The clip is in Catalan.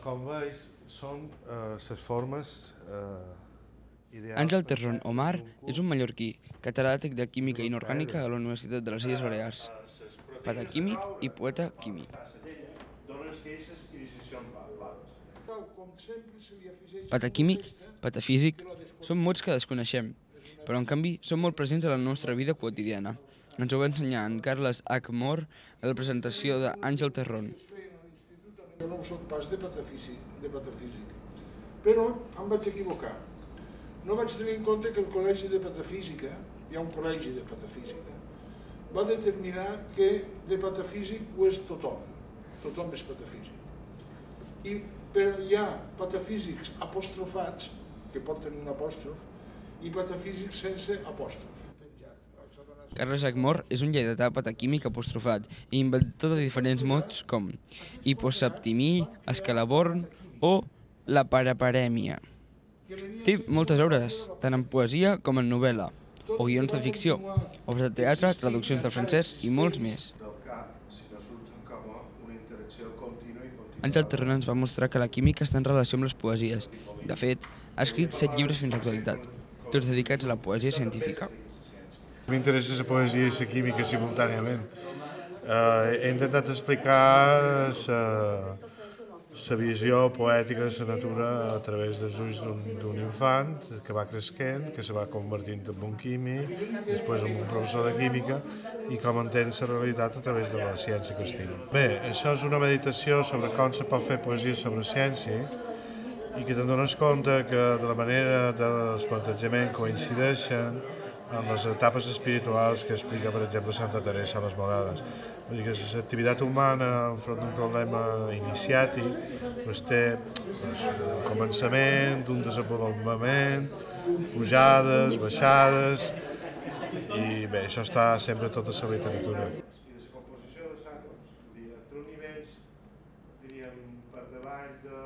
Com veus, són les uh, formes ideals... Àngel Terron Omar és un mallorquí, catedràtic de Química Inorgànica a la Universitat de les Illes Balears, pataquímic i poeta químic. Pataquímic, patafísic, són mots que desconeixem, però en canvi són molt presents a la nostra vida quotidiana. Ens ho va ensenyar en Carles H. Moore a la presentació d'Àngel Terron. Jo no soc pas de patafísic, de patafísic, però em vaig equivocar. No vaig tenir en compte que el col·legi de patafísica, hi ha un col·legi de patafísica, va determinar que de patafísic ho és tothom, tothom és patafísic. I però hi ha patafísics apostrofats, que porten un apòstrof, i patafísics sense apòstrof. Carles Agmor és un lleidatà pataquímic apostrofat i inventor de diferents mots com hiposeptimí, escalaborn o la paraparèmia. Té moltes obres, tant en poesia com en novel·la, o guions de ficció, obres de teatre, traduccions de francès i molts més. Àngel Terrón ens va mostrar que la química està en relació amb les poesies. De fet, ha escrit set llibres fins a l'actualitat, tots dedicats a la poesia científica. M'interessa la poesia i la química simultàniament. Uh, he intentat explicar la visió poètica de la natura a través dels ulls d'un infant que va cresquent, que se va convertint en un químic, després en un professor de química i com entén la realitat a través de la ciència que estima. Bé, això és una meditació sobre com se pot fer poesia sobre ciència i que te'n dones compte que de la manera dels plantejaments coincideixen en les etapes espirituals que explica, per exemple, Santa Teresa a les vegades. Vull dir que l'activitat humana enfront d'un problema iniciàtic pues, té pues, un començament, un desenvolupament, pujades, baixades, i bé, això està sempre tota la literatura. I de la composició a diríem, per davall de